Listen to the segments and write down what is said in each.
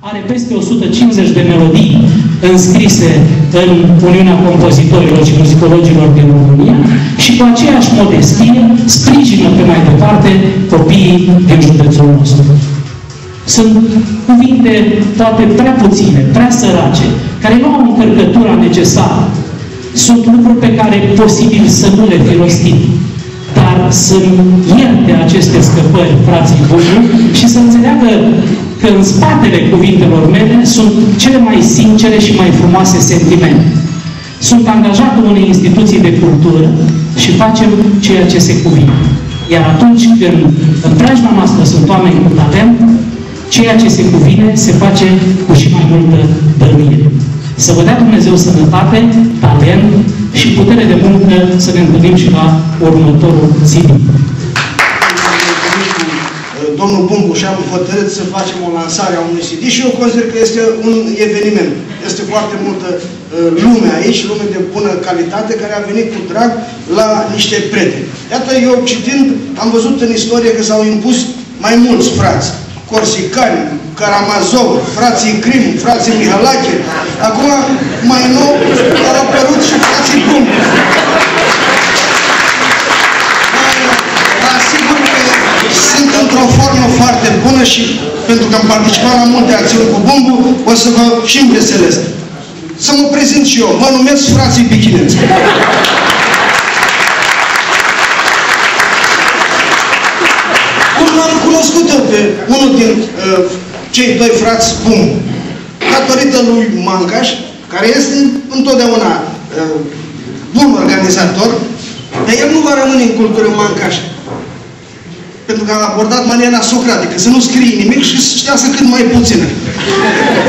are peste 150 de melodii înscrise în Uniunea Compozitorilor și Muzicologilor din România și cu aceeași modestie sprijină pe mai departe copiii din județul nostru. Sunt cuvinte toate prea puține, prea sărace, care nu au încărcătura necesară. Sunt lucruri pe care e posibil să nu le fi rostit. Dar să-mi ierte aceste scăpări, frații buni, și să înțeleagă că în spatele cuvintelor mele sunt cele mai sincere și mai frumoase sentimente. Sunt angajat în unei instituții de cultură și facem ceea ce se cuvine. Iar atunci când în preajma noastră sunt oameni cu talent, ceea ce se cuvine se face cu și mai multă dăruire. Să vă dea Dumnezeu sănătate, talent și putere de muncă să ne întâlnim și la următorul zilnic domnul Bungu și am hotărât să facem o lansare a unui CD și eu consider că este un eveniment. Este foarte multă uh, lume aici, lume de bună calitate, care a venit cu drag la niște prieteni. Iată, eu citind, am văzut în istorie că s-au impus mai mulți frați. Corsicani, Karamazov, frații Crim, frații Mihalache. Acum, mai nou, pentru că am participat la multe acțiuni cu Bumbu, o să vă și înveselesc. Să mă prezint și eu. Mă numesc frații Bichineți. Cum l-am cunoscut eu pe unul din uh, cei doi frați Bumbu? Datorită lui Mancaș, care este întotdeauna uh, bun organizator, dar el nu va rămâne în cultură Mancaș pentru că a abordat maniera socratică, să nu scrie nimic și să știa să cât mai puțină.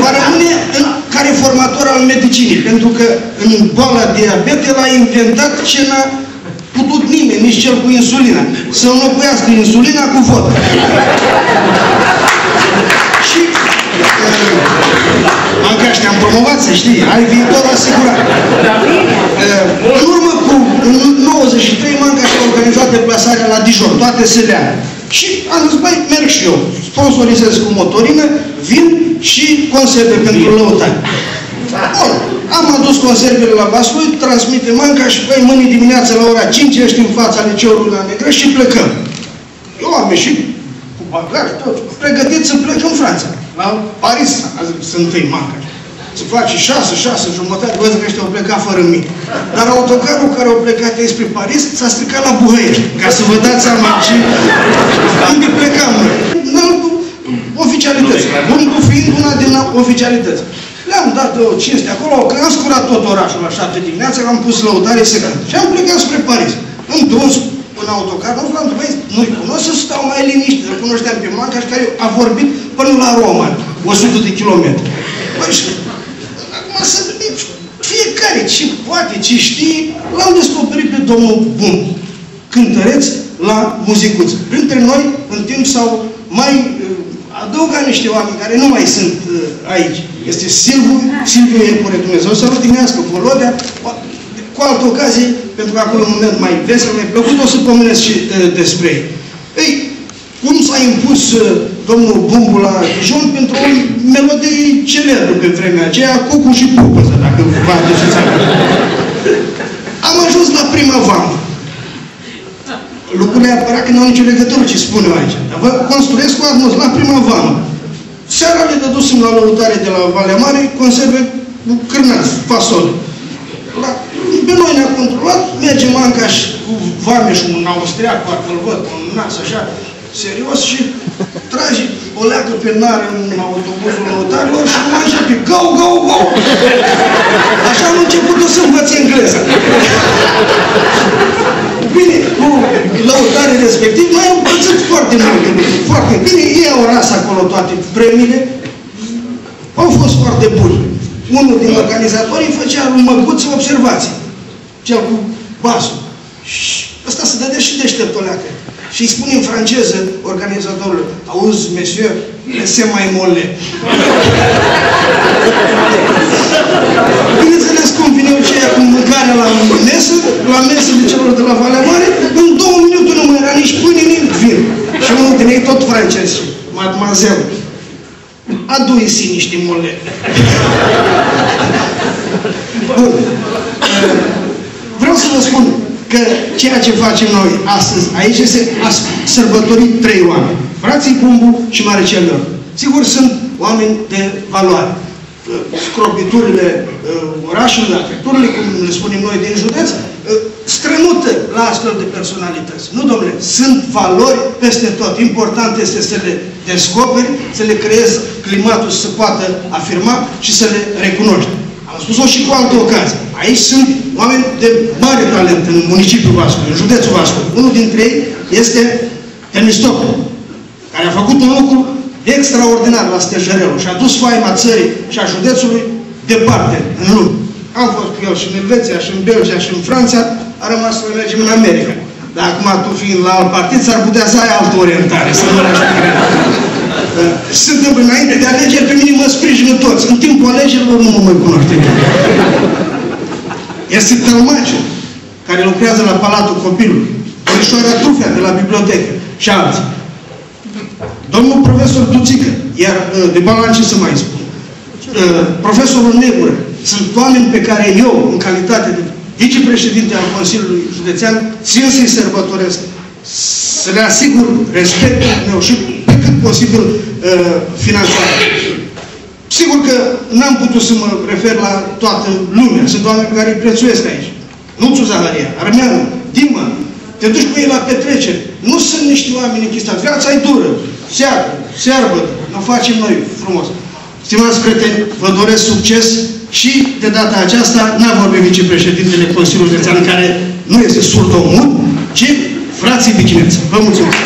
Va rămâne în, care formator al medicinii, pentru că în boala diabet el a inventat ce n-a putut nimeni, nici cel cu insulina, să înlocuiască insulina cu vot. și încă te-am promovat, să știi, ai viitor asigurat. În urmă cu în 93, Mancaș a organizat deplasarea la Dijon, toate se leagă. Și am zis, băi, merg și eu. Sponsorizez cu motorină, vin și conserve pentru lăutari. Bun. Am adus conservele la Vaslui, transmite Manca și băi, mâine dimineața la ora 5 ești în fața liceului la Negră și plecăm. Eu am ieșit cu bagaj, tot, pregătit să plec în Franța, la Paris, sunt întâi Manca. Se face șase, șase jumătate, văd că ăștia au plecat fără mine. Dar autocarul care au plecat spre Paris s-a stricat la Buhăiești. Ca să vă dați seama ce... unde plecam noi. În oficialități. Bumbu fiind una din oficialități. Le-am dat o cinste acolo, că am scurat tot orașul la șapte dimineața, l-am pus lăutare să cânt. Și am plecat spre Paris. În dus, în autocar, nu l-am nu-i cunosc, să stau mai liniște. Îl cunoșteam pe Mancaș, care a vorbit până la Roma, 100 de kilometri. Păi, să fiecare ce poate, ce știe, l-am descoperit pe domnul Bun, cântăreț la muzicuță. Printre noi, în timp s-au mai uh, adăugat niște oameni care nu mai sunt uh, aici. Este Silviu, Silviu Epure, Dumnezeu să-l odinească, Volodea, cu altă ocazie, pentru că acolo un moment mai vesel, mai plăcut, o să pomenesc și uh, despre ei. Ei, cum s-a impus uh, domnul Bumbu la Dijon pentru o melodie celebră pe vremea aceea, Cucu și Pupăză, dacă vă aduceți Am ajuns la prima vamă. Lucrurile apărea că nu au nicio legătură ce spun eu aici. Dar vă construiesc cu atmos la prima vamă. Seara le dădusem la lăutare de la Valea Mare conserve cu cârnați, fasole. La, pe noi ne-a controlat, mergem Ancaș cu vameș și un austriac, parcă îl văd, cu un nas așa, serios și trage o leacă pe nare în autobuzul notarilor și nu începe go, go, go! Așa am început să învăț engleză. Bine, cu lăutare respectiv, noi am învățat foarte multe lucruri, foarte bine. Ei au ras acolo toate premiile, au fost foarte buni. Unul din organizatorii făcea un măguț observații, cel cu basul. Și ăsta se dădea și deștept o leacă. Și îi spune în franceză organizatorul, auzi, monsieur, lese mai mole. Bineînțeles, cum vine ceea cu mâncarea la mesă, la mesă de celor de la Valea Mare, în două minute nu mai era nici pâine, nici vin. Și unul din ei tot francez, mademoiselle. adu-i si niște mole. Bun. Vreau să vă spun că ceea ce facem noi astăzi aici este a sărbători trei oameni. Frații Bumbu și Maricel Leon. Sigur, sunt oameni de valoare. Scropiturile uh, orașului, afecturile, cum le spunem noi din județ, uh, strănută la astfel de personalități. Nu, domnule, sunt valori peste tot. Important este să le descoperi, să le creezi climatul să se poată afirma și să le recunoști. Am spus-o și cu alte ocazii. Aici sunt oameni de mare talent în municipiul Vasco, în județul Vasco. Unul dintre ei este Temistocul, care a făcut un lucru extraordinar la Stejărelu și a dus faima țării și a județului departe, în lume. Am fost cu el și în Elveția, și în Belgia, și în Franța, a rămas să mergem în America. Dar acum, tu fiind la alt partid, s-ar putea să ai altă orientare, să nu se întâmplă înainte de alegeri, pe mine mă sprijină toți. În timpul alegerilor nu mă mai cunoaște. Este Tălmace, care lucrează la Palatul Copilului, Orișoara Trufea de la bibliotecă și alții. Domnul profesor Tuțică, iar uh, de balan ce să mai spun, uh, profesorul Negură, sunt oameni pe care eu, în calitate de vicepreședinte al Consiliului Județean, țin să-i sărbătoresc, să le asigur respectul meu și pe cât posibil uh, finanțare. Sigur că n-am putut să mă refer la toată lumea. Sunt oameni pe care îi prețuiesc aici. Nuțu Zaharia, Armeanu, Dima, te duci cu ei la petrecere. Nu sunt niște oameni închistați. Viața e dură. Seară, searbă, o facem noi frumos. Stimați prieteni, vă doresc succes și de data aceasta n-a vorbit vicepreședintele Consiliului Județean, care nu este surdomut, ci frații Bichineță. Vă mulțumesc!